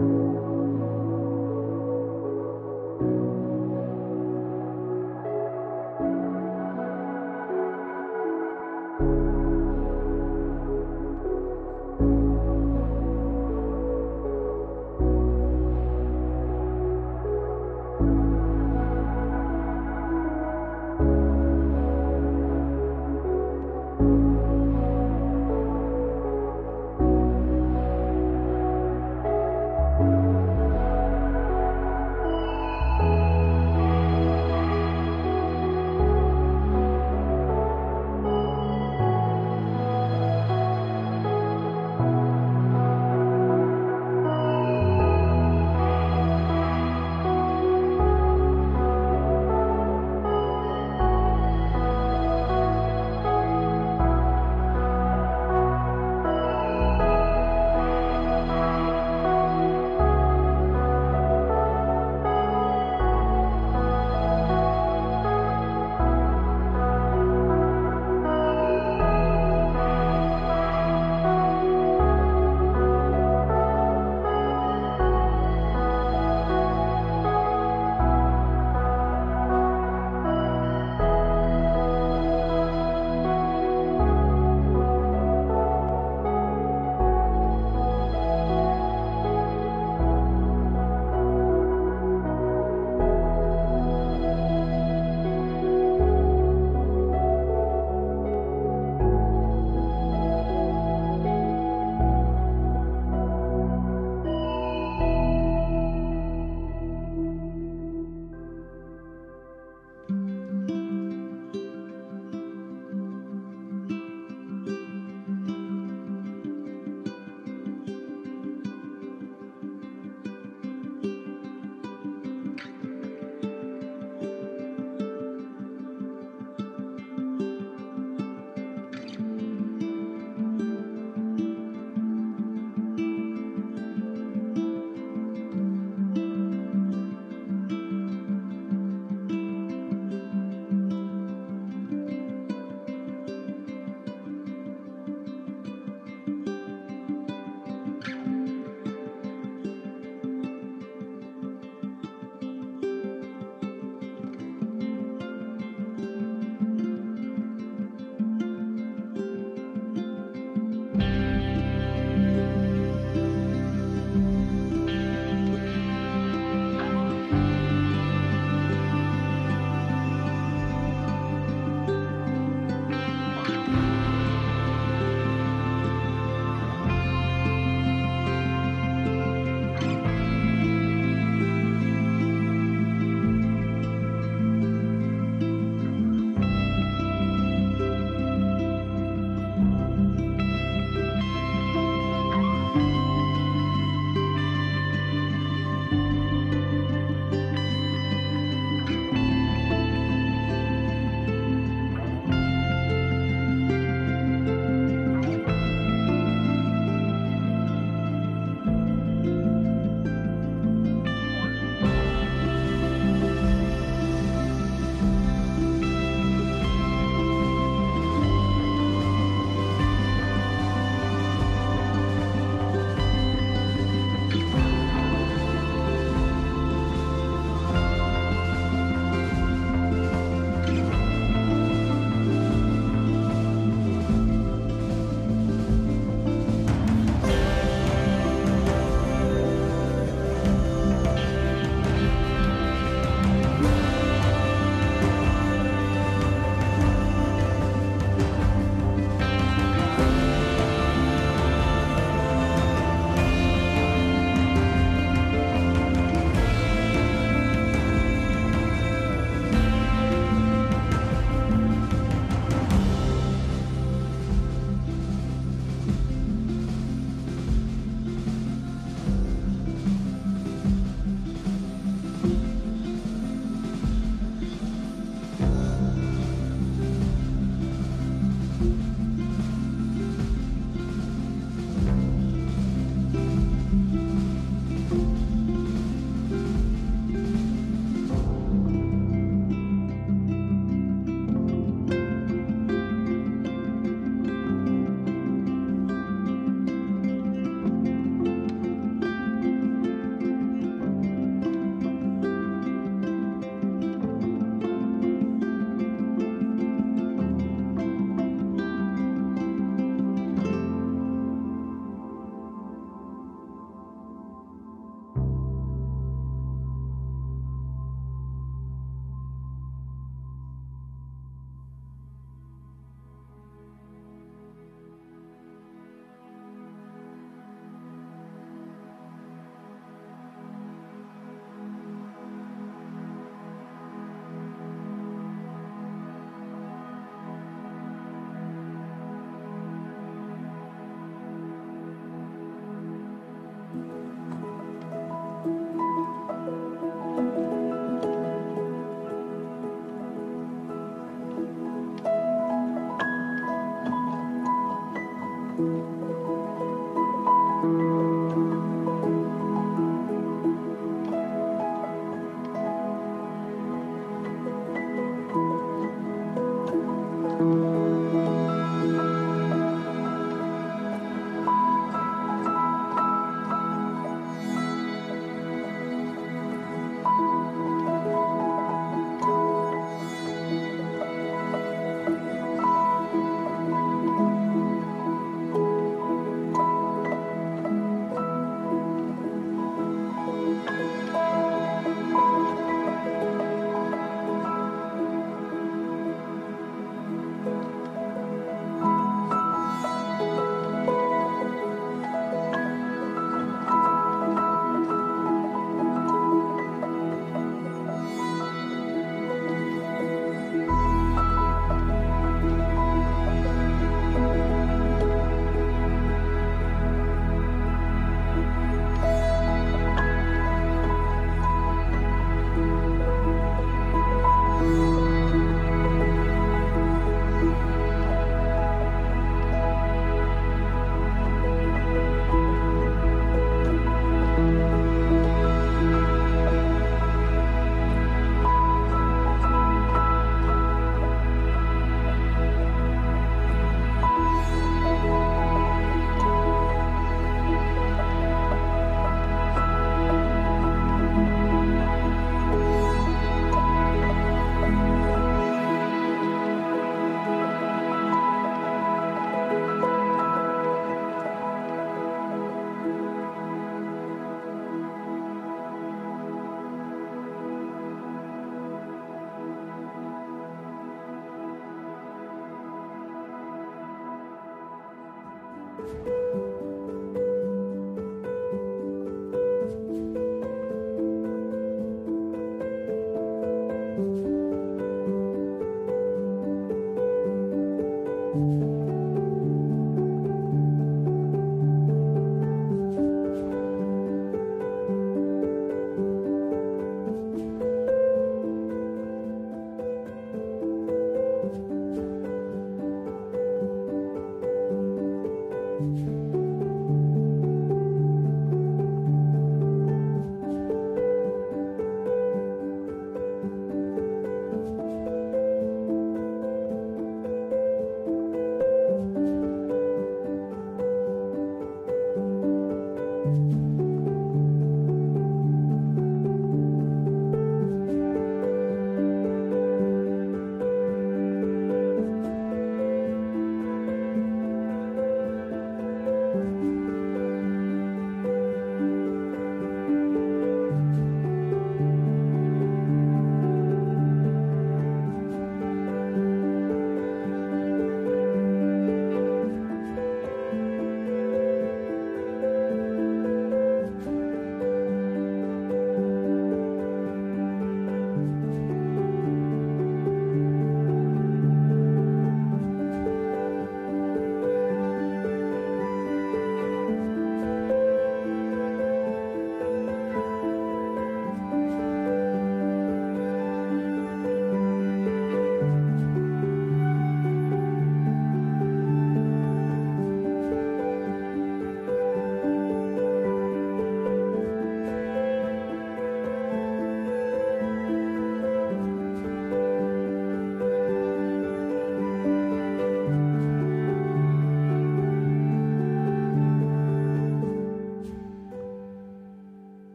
Thank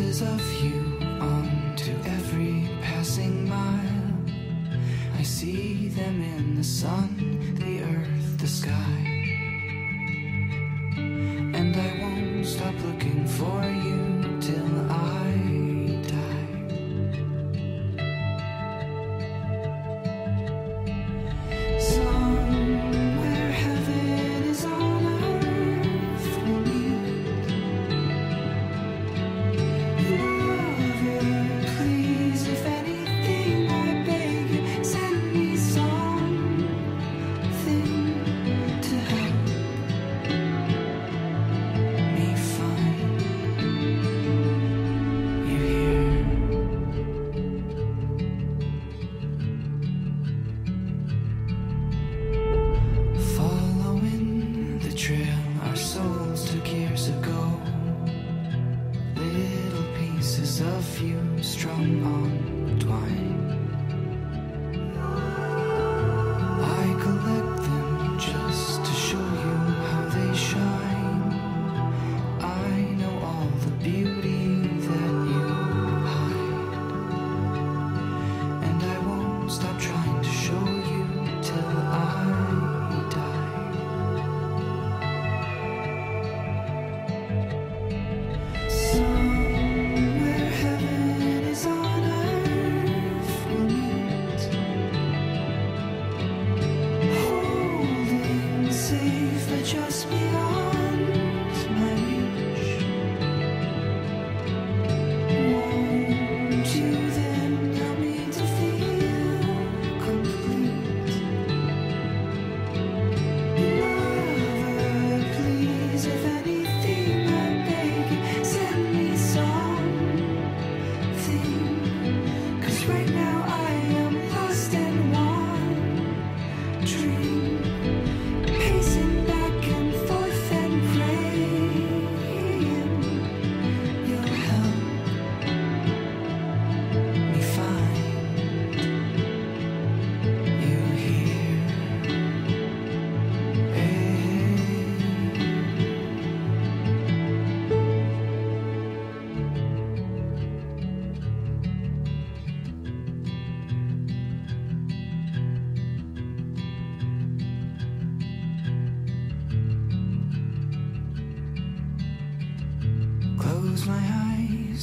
glimpses of you onto every passing mile. I see them in the sun, the earth, the sky. And I won't stop looking for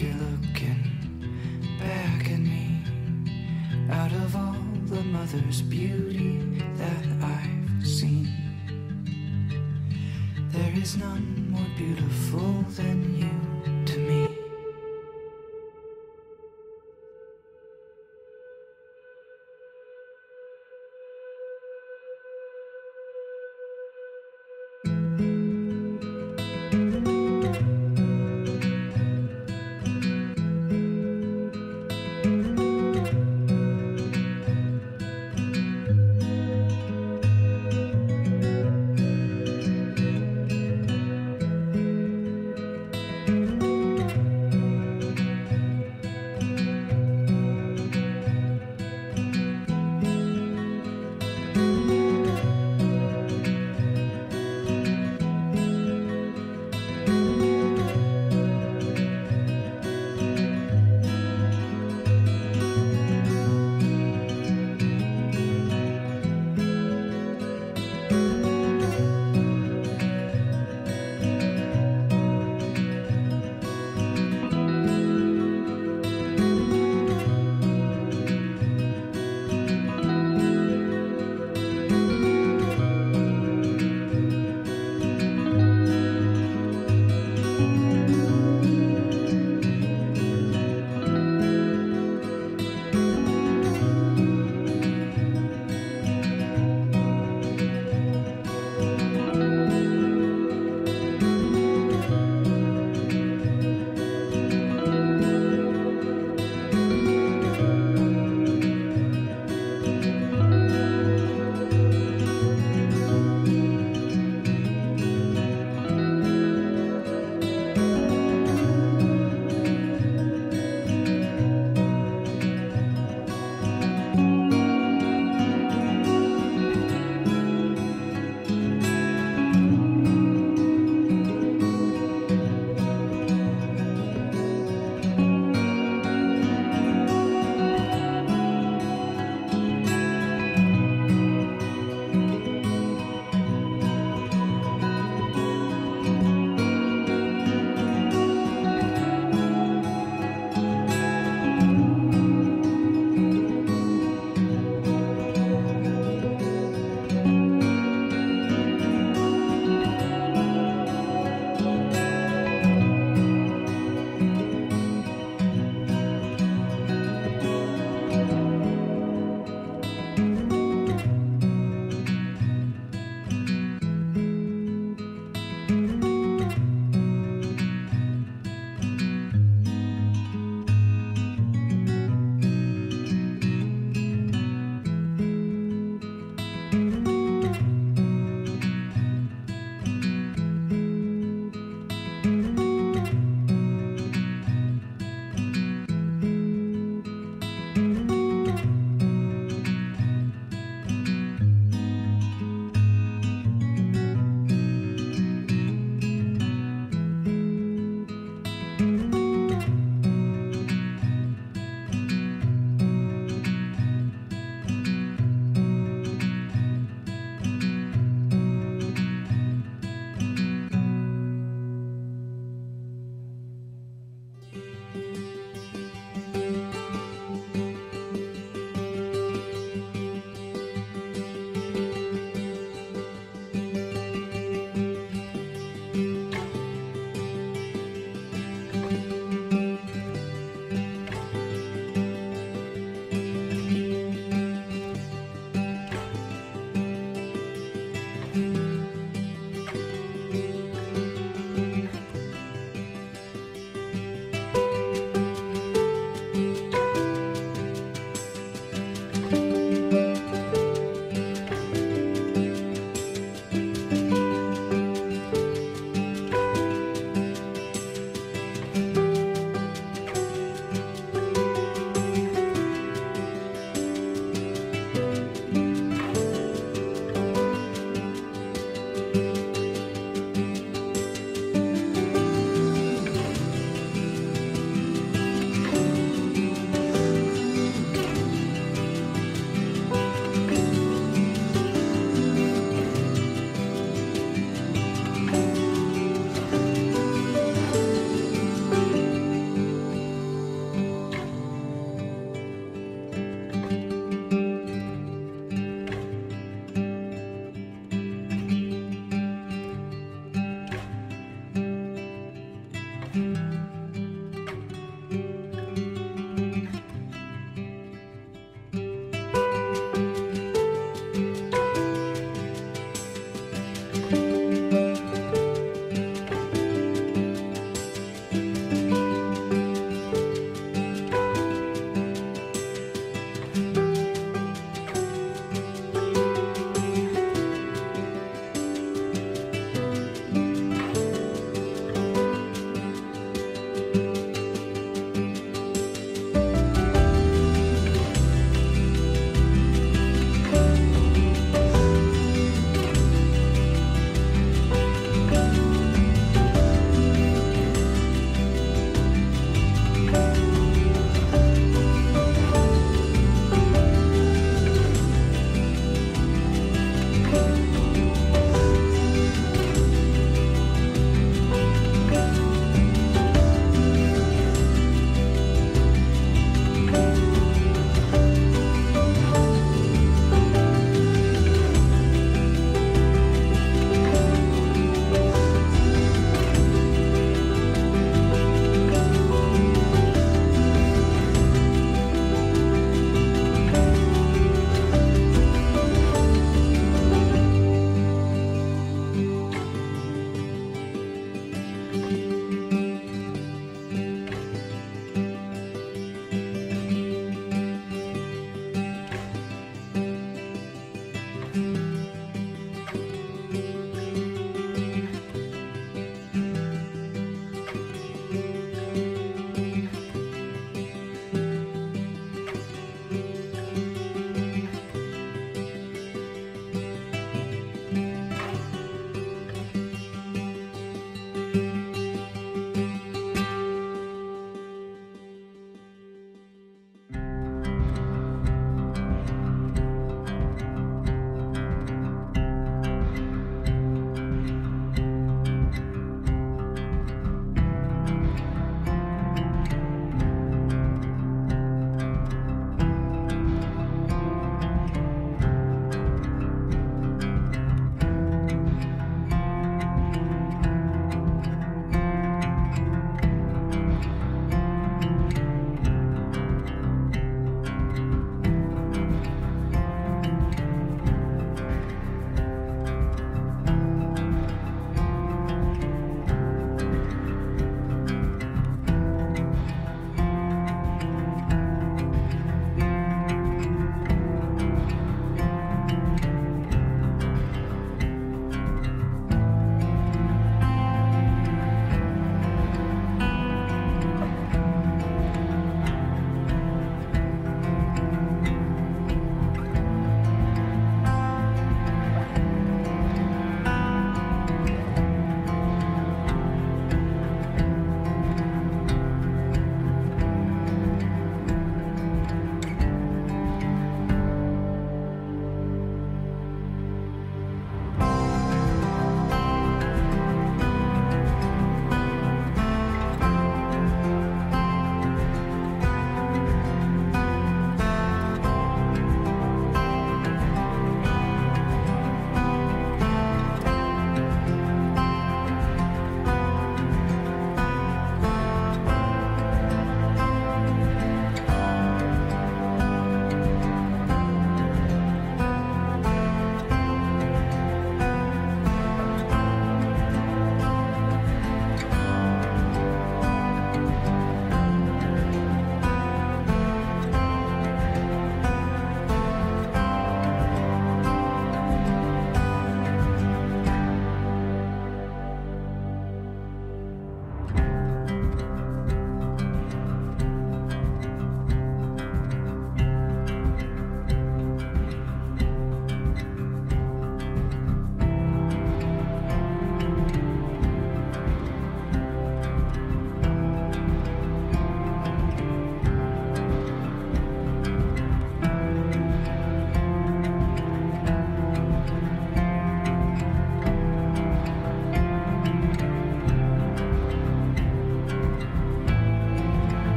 you're looking back at me. Out of all the mother's beauty that I've seen, there is none more beautiful than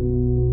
you.